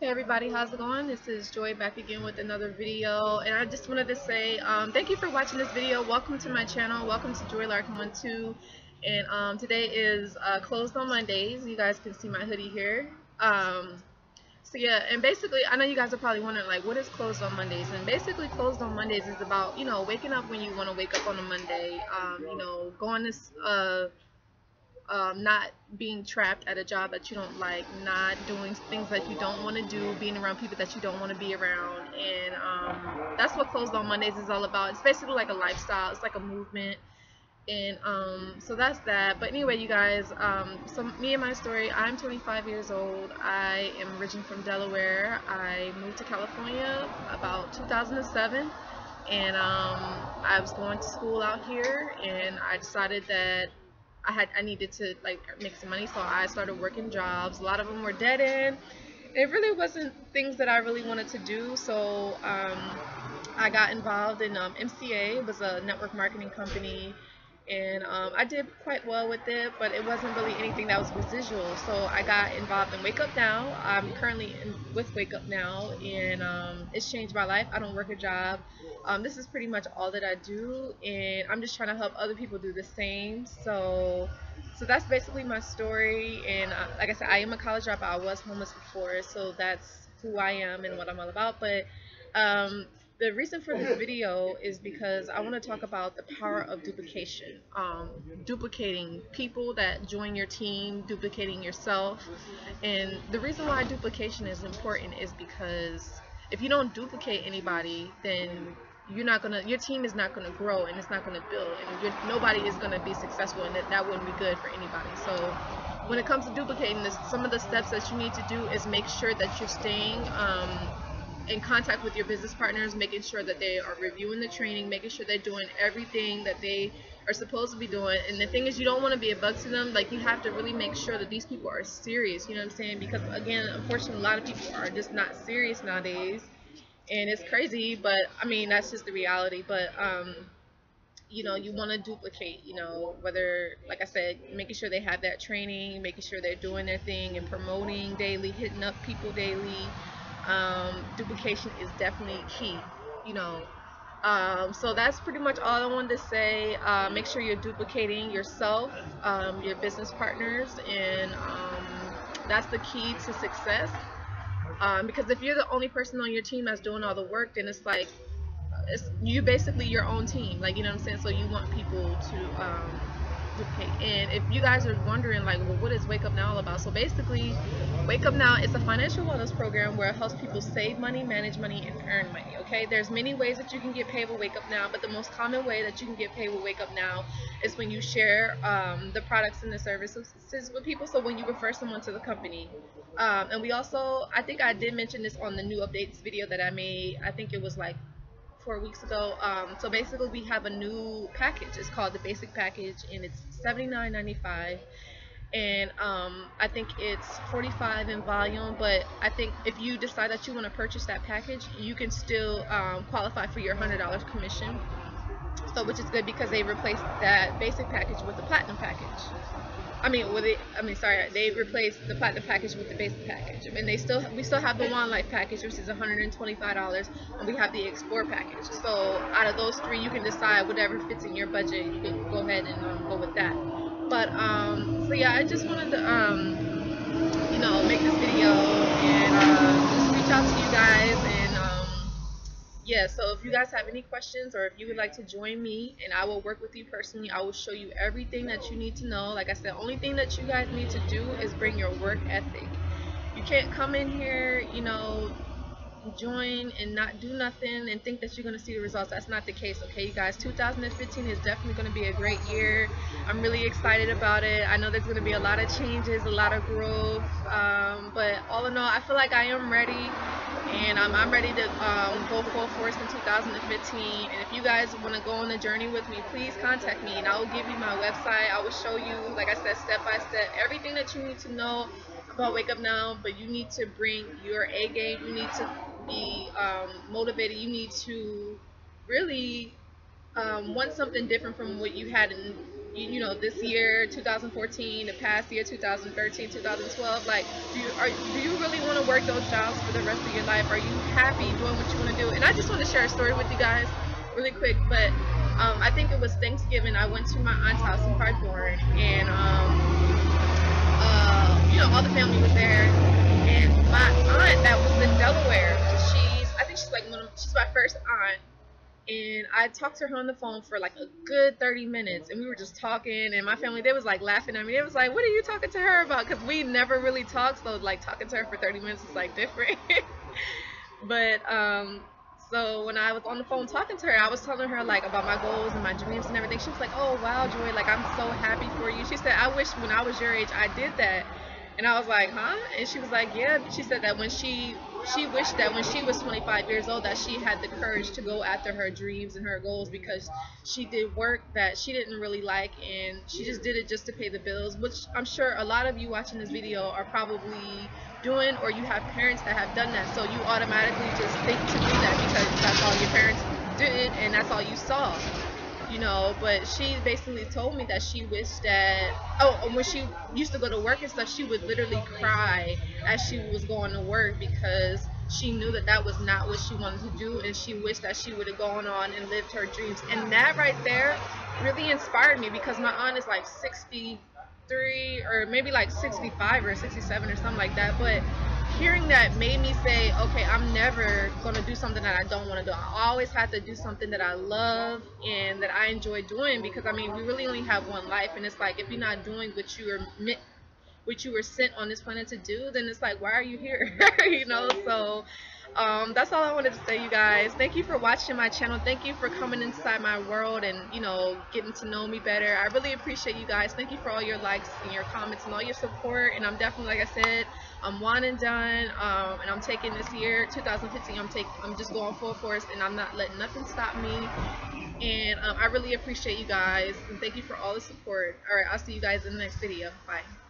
Hey everybody, how's it going? This is Joy back again with another video and I just wanted to say um, thank you for watching this video. Welcome to my channel. Welcome to Joy Larkin 12 and um, today is uh, closed on Mondays. You guys can see my hoodie here. Um, so yeah, and basically I know you guys are probably wondering like what is closed on Mondays and basically closed on Mondays is about you know waking up when you want to wake up on a Monday. Um, you know going to uh, um, not being trapped at a job that you don't like, not doing things that you don't want to do, being around people that you don't want to be around, and um, that's what Closed on Mondays is all about. It's basically like a lifestyle. It's like a movement, and um, so that's that. But anyway, you guys, um, so me and my story. I'm 25 years old. I am originally from Delaware. I moved to California about 2007 and um, I was going to school out here and I decided that I had I needed to like make some money, so I started working jobs. A lot of them were dead end. It really wasn't things that I really wanted to do, so um, I got involved in um, MCA. It was a network marketing company and um, I did quite well with it, but it wasn't really anything that was residual. So I got involved in Wake Up Now. I'm currently in, with Wake Up Now, and um, it's changed my life. I don't work a job. Um, this is pretty much all that I do, and I'm just trying to help other people do the same. So, so that's basically my story. And uh, like I said, I am a college dropout. I was homeless before, so that's who I am and what I'm all about. But um, the reason for this video is because I want to talk about the power of duplication. Um, duplicating people that join your team, duplicating yourself. And the reason why duplication is important is because if you don't duplicate anybody, then you're not gonna your team is not gonna grow and it's not gonna build and nobody is gonna be successful and that, that wouldn't be good for anybody so when it comes to duplicating this some of the steps that you need to do is make sure that you're staying um, in contact with your business partners, making sure that they are reviewing the training, making sure they're doing everything that they are supposed to be doing. And the thing is, you don't want to be a bug to them. Like, you have to really make sure that these people are serious. You know what I'm saying? Because, again, unfortunately, a lot of people are just not serious nowadays. And it's crazy, but I mean, that's just the reality. But, um, you know, you want to duplicate, you know, whether, like I said, making sure they have that training, making sure they're doing their thing and promoting daily, hitting up people daily um, duplication is definitely key you know um, so that's pretty much all I wanted to say uh, make sure you're duplicating yourself um, your business partners and um, that's the key to success um, because if you're the only person on your team that's doing all the work then it's like it's you basically your own team. Like you know what I'm saying? So you want people to um, and if you guys are wondering like well what is wake up now all about? So basically wake up now is a financial wellness program where it helps people save money manage money and earn money okay? There's many ways that you can get paid with wake up now but the most common way that you can get paid with wake up now is when you share um, the products and the services with people. So when you refer someone to the company um, and we also I think I did mention this on the new updates video that I made. I think it was like four weeks ago. Um, so basically, we have a new package. It's called the basic package, and it's $79.95. And um, I think it's 45 in volume, but I think if you decide that you want to purchase that package, you can still um, qualify for your $100 commission. So, which is good because they replaced that basic package with the platinum package. I mean, with it, I mean, sorry, they replaced the platinum package with the basic package, and they still we still have the Wunlife package, which is $125, and we have the explore package. So out of those three, you can decide whatever fits in your budget. You can go ahead and um, go with that. But um, so yeah, I just wanted to um, you know, make this video and uh, just reach out to you guys yeah, so if you guys have any questions or if you would like to join me and I will work with you personally, I will show you everything that you need to know. Like I said, the only thing that you guys need to do is bring your work ethic. You can't come in here, you know, join and not do nothing and think that you're going to see the results. That's not the case, okay, you guys? 2015 is definitely going to be a great year. I'm really excited about it. I know there's going to be a lot of changes, a lot of growth, um, but all in all, I feel like I am ready and um, I'm ready to um, go full force in 2015. And if you guys want to go on the journey with me, please contact me and I will give you my website. I will show you, like I said, step by step, everything that you need to know about Wake Up Now, but you need to bring your A game. You need to be um, motivated. You need to really um, want something different from what you had in you, you know this year 2014 the past year 2013 2012 like do you are do you really want to work those jobs for the rest of your life? Are you happy doing what you want to do? And i just want to share a story with you guys really quick but um, i think it was thanksgiving i went to my aunt's house in Parkborn and um, uh, you know all the family was there and my aunt that was in delaware she's i think she's like one of she's my first aunt and I talked to her on the phone for like a good 30 minutes and we were just talking and my family they was like laughing at me. It was like what are you talking to her about? Because we never really talked so like talking to her for 30 minutes is like different. But um so when I was on the phone talking to her I was telling her like about my goals and my dreams and everything. She was like oh wow Joy like I'm so happy for you. She said I wish when I was your age I did that. And I was like huh? And she was like yeah. She said that when she she wished that when she was 25 years old that she had the courage to go after her dreams and her goals because she did work that she didn't really like and she just did it just to pay the bills which I'm sure a lot of you watching this video are probably doing or you have parents that have done that. So you automatically just think to do that because that's all your parents did and that's all you saw you know but she basically told me that she wished that oh when she used to go to work and stuff she would literally cry as she was going to work because she knew that that was not what she wanted to do and she wished that she would have gone on and lived her dreams. And that right there really inspired me because my aunt is like 63 or maybe like 65 or 67 or something like that but hearing that made me say, okay, I'm never going to do something that I don't want to do. I always have to do something that I love and that I enjoy doing because I mean, we really only have one life and it's like if you're not doing what you are meant what you were sent on this planet to do, then it's like, why are you here? you know, so um, that's all I wanted to say, you guys. Thank you for watching my channel. Thank you for coming inside my world and, you know, getting to know me better. I really appreciate you guys. Thank you for all your likes and your comments and all your support. And I'm definitely, like I said, I'm one and done. Um, and I'm taking this year, 2015, I'm taking, I'm just going full force and I'm not letting nothing stop me. And um, I really appreciate you guys. And thank you for all the support. All right, I'll see you guys in the next video. Bye.